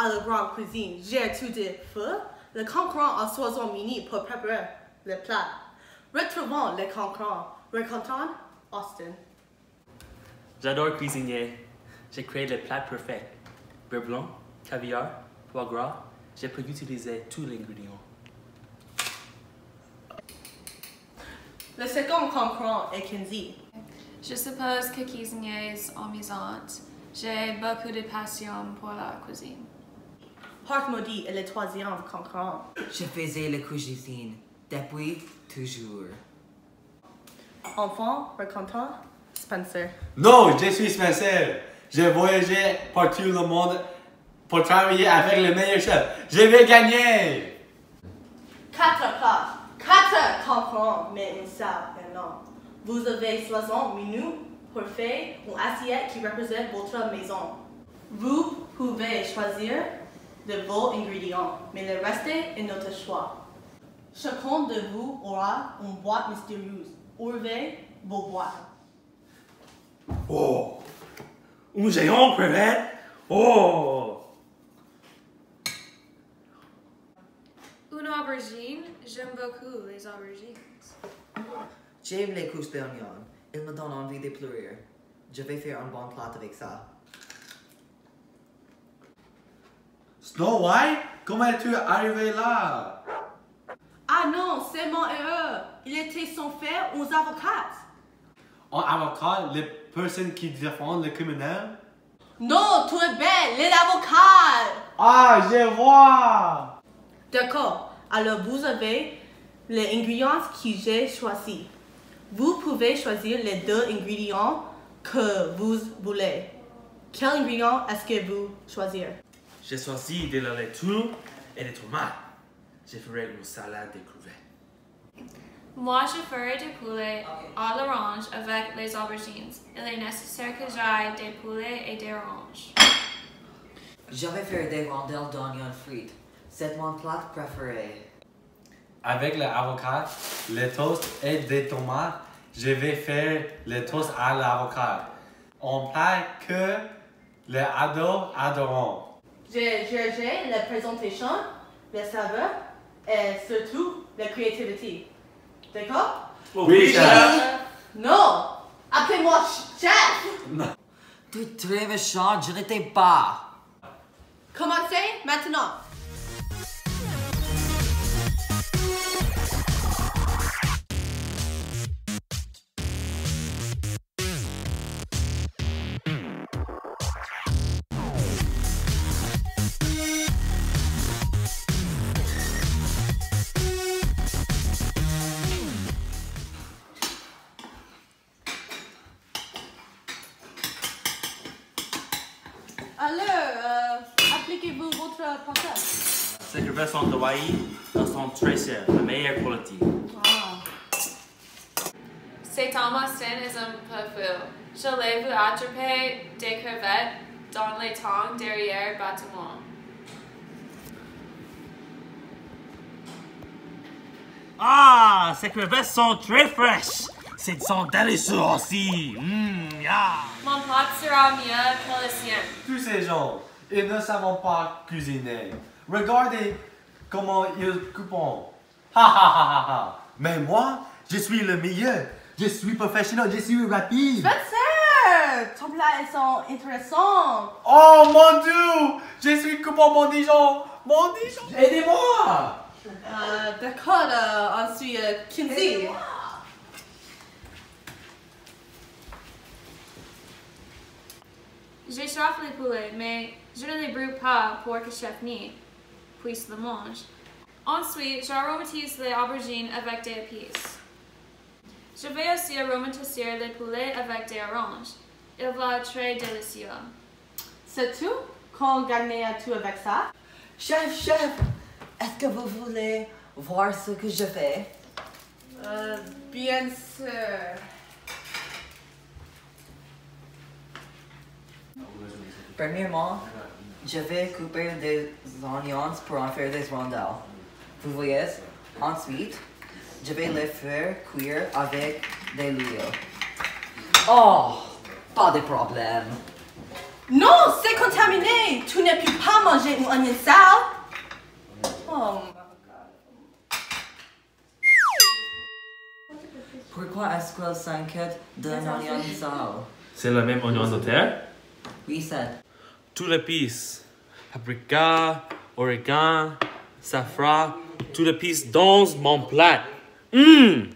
à la grande cuisine. J'ai tout de feu. Le concurrent en soison mini pour préparer le plat. Retrouvons le concurrent. Rencontrons Austin. J'adore cuisiner. J'ai créé le plat parfait. Beurre blanc, caviar, foie gras. J'ai pu utiliser tous les ingrédients. Le second concurrent est Kinsey. Je suppose que cuisinier amusante. J'ai beaucoup de passion pour la cuisine. Heart Maudit est le troisième concurrent. Je faisais la cuisine depuis toujours. Enfant, rencontrons Spencer. Non, je suis Spencer. J'ai voyagé partout le monde pour travailler avec le meilleur chef. Je vais gagner. Quatre plats, quatre concurrents, mais une salle et non. Vous avez 60 minutes pour faire une assiette qui représente votre maison. Vous pouvez choisir de vos ingrédients, mais le reste est notre choix. Chacun de vous aura une boîte mystérieuse. Ouvrez vos boîtes. Oh! Un géant crevette? Oh! Une aubergine, j'aime beaucoup les aubergines. J'aime les couches d'oignon. Ils me donnent envie de pleurer. Je vais faire un bon plat avec ça. Snow White, comment es-tu arrivé là? Ah non, c'est mon erreur. Il était son frère aux avocats. Un avocat, les personnes qui défendent les criminels? Non, tu es belle, les avocats. Ah, je vois! D'accord. Alors vous avez les ingrédients que j'ai choisis. Vous pouvez choisir les deux ingrédients que vous voulez. Quel ingrédient est-ce que vous choisirez? J'ai choisi de la laitue et des tomates. Je ferai une salade de crevettes. Moi, je ferai du poulet à l'orange avec les aubergines. Il est nécessaire que j'aille des poulets et des oranges. Je vais faire des rondelles d'oignons frites. C'est mon plat préféré. Avec l'avocat, les toasts et des tomates, je vais faire les toasts à l'avocat. Un plat que les ados adoreront. J'ai géré la présentation, les saveurs et surtout la créativité. D'accord? Oui, chef. Non! Appelez-moi chef! Tu es très méchant, je n'étais pas. Commencez maintenant? Crevettes sont d'Hawaï. Elles sont très chères, la meilleure qualité. Ah. C'est Thomas est un peu fou. Je l'ai vu attraper des crevettes dans les tangs derrière le bâtiment. Ah, ces crevettes sont très fraîches. Ces sont délicieux aussi. Mmm, yeah. Mon plat sera mieux que le sien. Tous ces gens, ils ne savent pas cuisiner. Regardez comment ils coupent. Ha ha ha ha ha. Mais moi, je suis le meilleur. Je suis professionnel, je suis rapide. Spencer! Ton plat est sont intéressant. Oh mon dieu! Je suis coupant mon Dijon! Mon Dijon! Aidez-moi! Euh, D'accord, euh, ensuite, euh, Kinsey. J'échauffe les poulets, mais je ne les brûle pas pour que chef ni puisse le manger. Ensuite, j'aromatise les aubergines avec des épices. Je vais aussi aromatiser les poulets avec des oranges. Il va être très délicieux. C'est tout? Qu'on gagnez-tu avec ça? Chef, chef, est-ce que vous voulez voir ce que je fais? Euh, bien sûr. Premièrement, je vais couper des oignons pour en faire des rondelles. Vous voyez? Ensuite, je vais les faire cuire avec de l'huile. Oh, pas de problème. Non, c'est contaminé. Tu ne peux pas manger un oignon sale. Oh my god. Pourquoi est-ce qu'elle s'inquiète d'un oignon sale? C'est le même oignon de terre? Oui, c'est. Tout l'épice. Paprika, origan, safran, tout l'épice dans mon plat. Hum!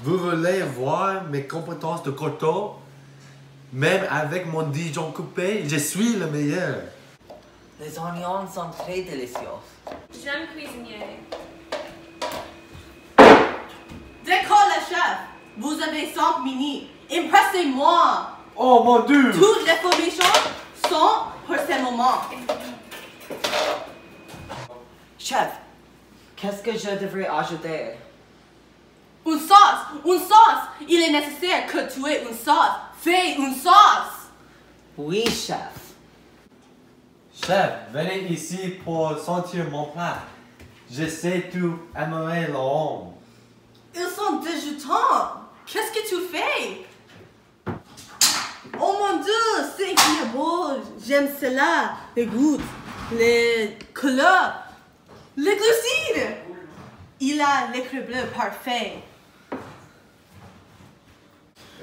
Vous voulez voir mes compétences de couteau? Même avec mon Dijon coupé, je suis le meilleur. Les oignons sont très délicieux. J'aime cuisiner. D'accord, le chef. Vous avez 5 minutes. Impressez-moi. Oh mon dieu! Toutes les formations sont pour ce moment. Chef, qu'est-ce que je devrais ajouter? Une sauce, une sauce. Il est nécessaire que tu aies une sauce. Fais une sauce. Oui, chef. Chef, venez ici pour sentir mon plat. Je sais tout aimerais homme. Ils sont dégoûtants. Qu'est-ce que tu fais? Oh mon dieu, c'est incroyable. J'aime cela. Les goûts, les couleurs, les glucides. Il a l'écrit bleu parfait.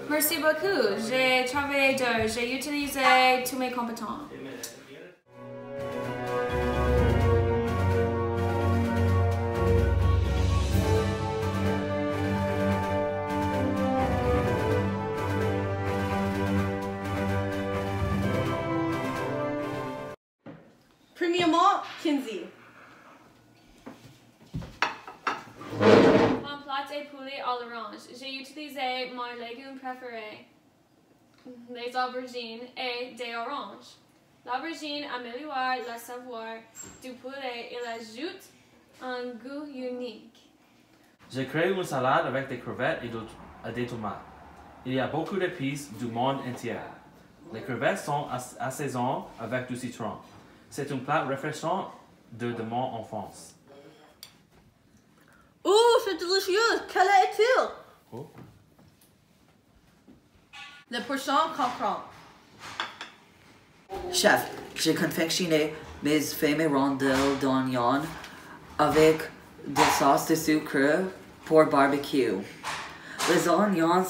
Merci beaucoup. J'ai travaillé dur. J'ai utilisé tous mes compétences. Premièrement, Kinsey. Mon plat est poulet à l'orange. J'ai utilisé mon légume préféré, les aubergines et des oranges. L'aubergine améliore le savoir du poulet et ajoute un goût unique. J'ai créé une salade avec des crevettes et de- des tomates. Il y a beaucoup d'épices du monde entier. Les crevettes sont as- assaisonnées avec du citron. C'est un plat rafraîchissant de, de mon enfance. Ouh, c'est délicieux. Quel est-il? Oh. Le prochain comprend. Chef, j'ai confectionné mes fameux rondelles d'oignon avec de sauce de sucre pour barbecue. Les oignons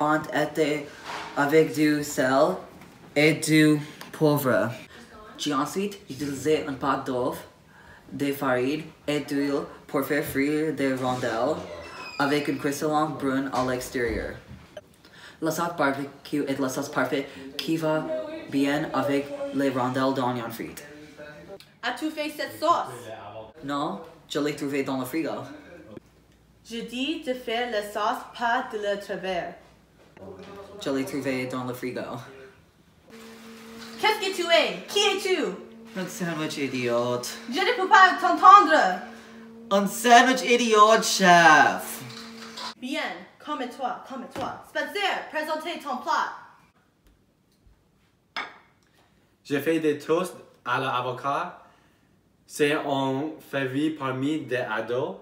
ont été avec du sel et du poivre. J'ai ensuite utilisé un pot d'œuf, de farine et d'huile pour faire frire des rondelles avec une croissant brune à l'extérieur. La sauce barbecue est la sauce parfaite qui va bien avec les rondelles d'oignon frites. As-tu fait cette sauce? Non, je l'ai trouvée dans le frigo. Je dis de faire la sauce, pas de le travers. Je l'ai trouvée dans le frigo. Qu'est-ce que tu es? Qui es-tu? Un sandwich idiote. Je ne peux pas t'entendre. Un sandwich idiote, chef. Bien, comme toi, comme toi. Spencer, présentez ton plat. J'ai fait des toasts à l'avocat. C'est un favori parmi des ados.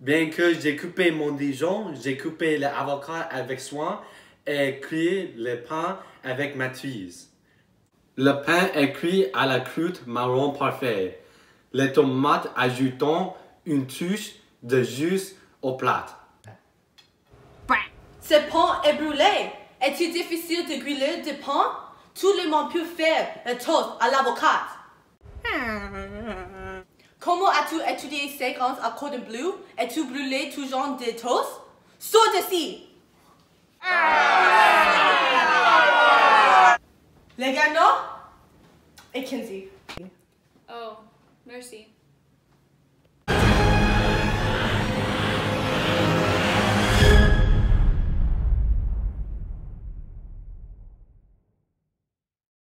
Bien que j'ai coupé mon Dijon, j'ai coupé l'avocat avec soin et cuit le pain avec maîtrise. Le pain est cuit à la croûte marron parfait. Les tomates ajoutons une touche de jus au plat. Ce pain est brûlé. Est-il difficile de griller du pain? Tout le monde peut faire un toast à l'avocat. Comment as-tu étudié séquence à cordon bleu? Es-tu brûlé tout genre de toast? Sors d'ici! Garnots et Kinsey. Oh, merci.